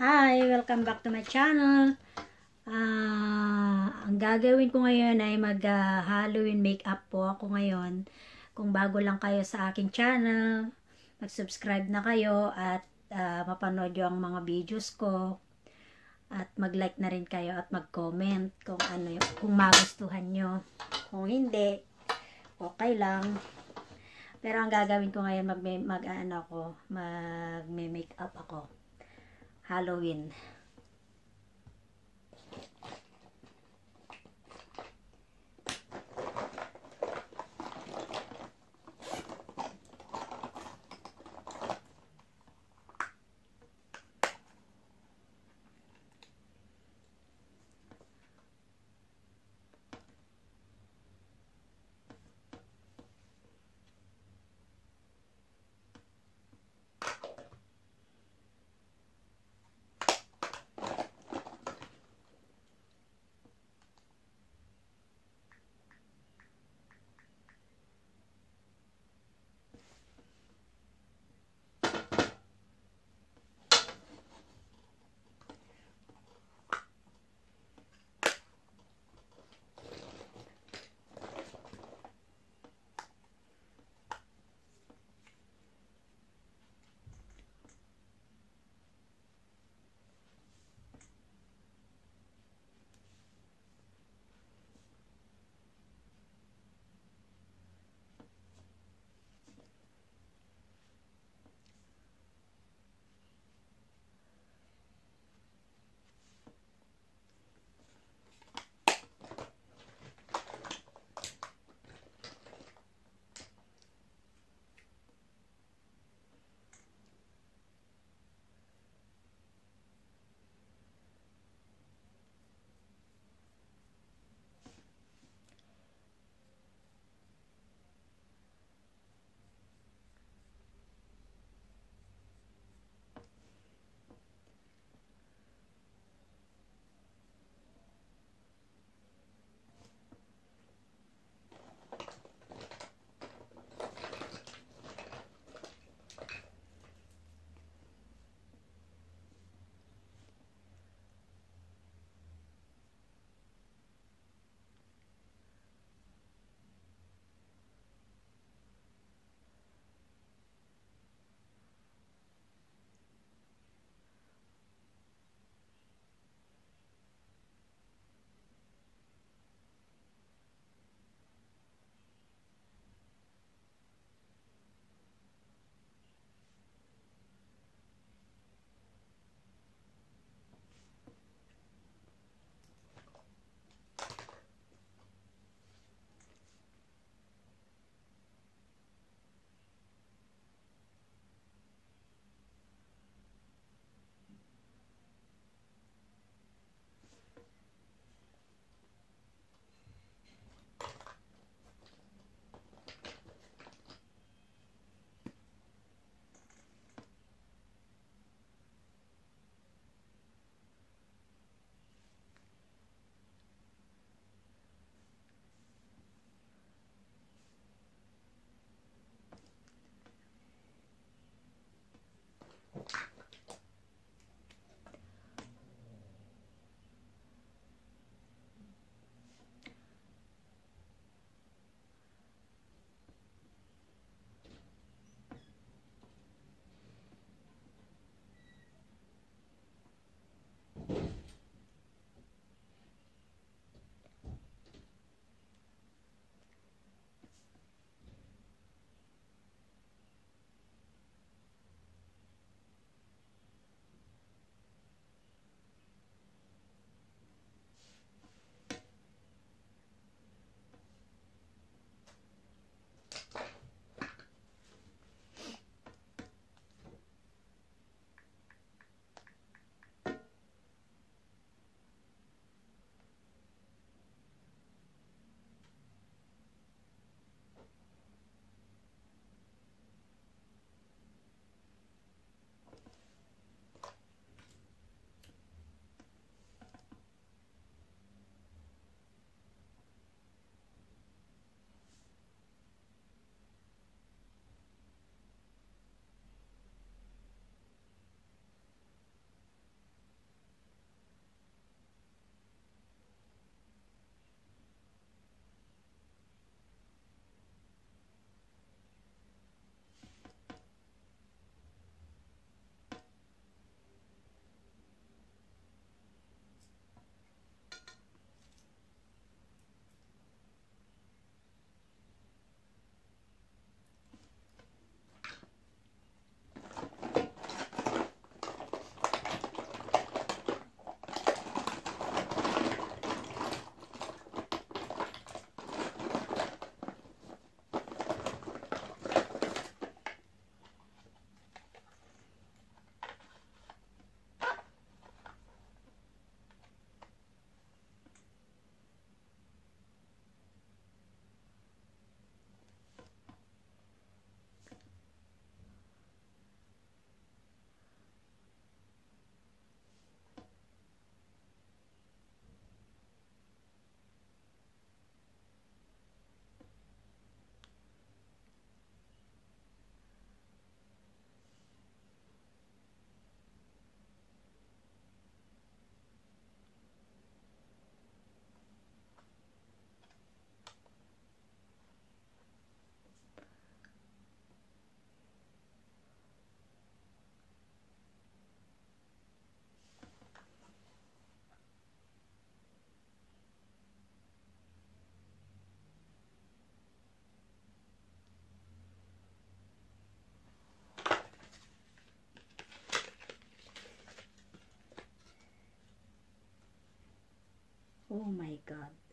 Hi! Welcome back to my channel. Ah, ang gagawin ko ngayon ay mag-Halloween makeup po ako ngayon. Kung bago lang kayo sa aking channel, mag-subscribe na kayo at ah, mapanood yung mga videos ko. At mag-like na rin kayo at mag-comment kung ano yung, kung magustuhan nyo. Kung hindi, okay lang. Pero ang gagawin ko ngayon, mag, mag ano ako, mag-makeup ako. Halloween. Oh my God.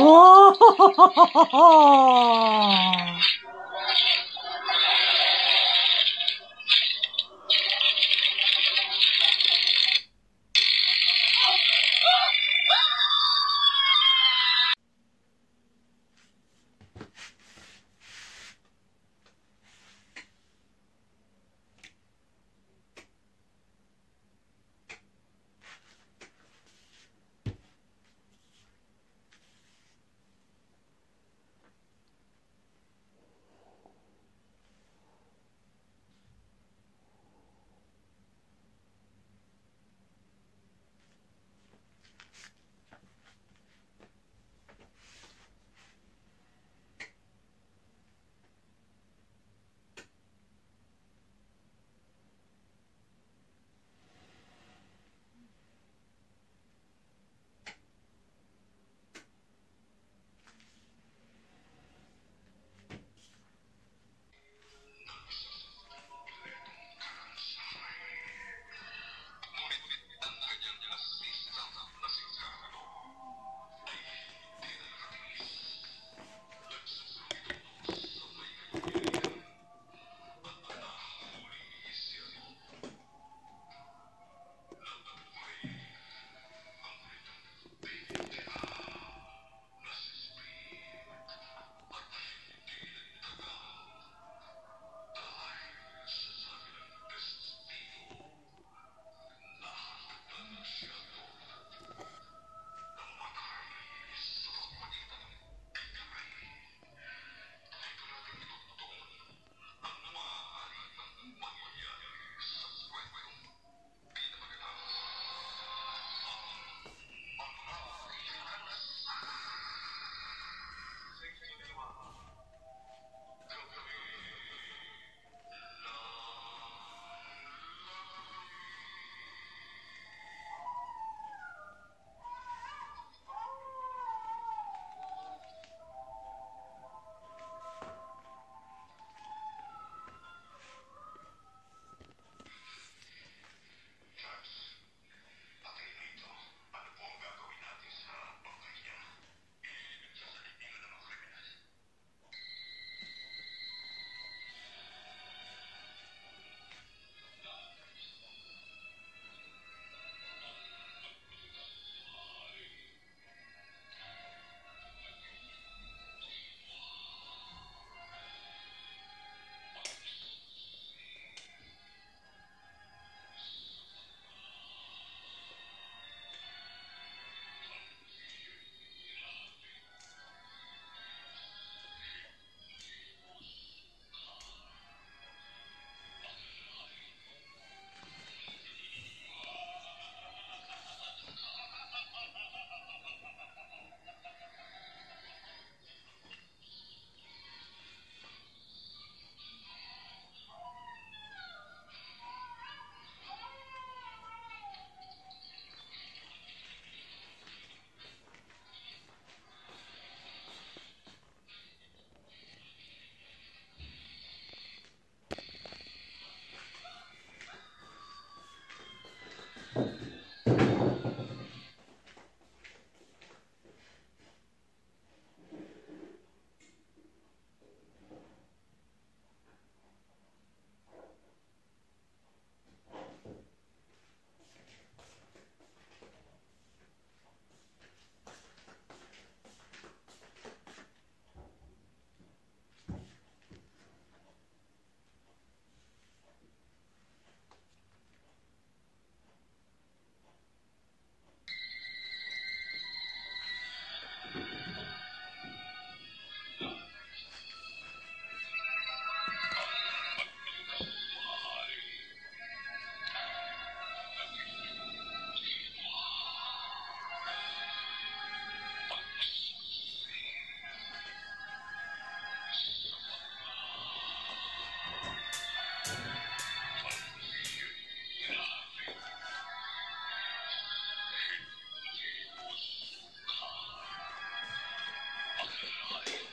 Oh! Oh, yeah.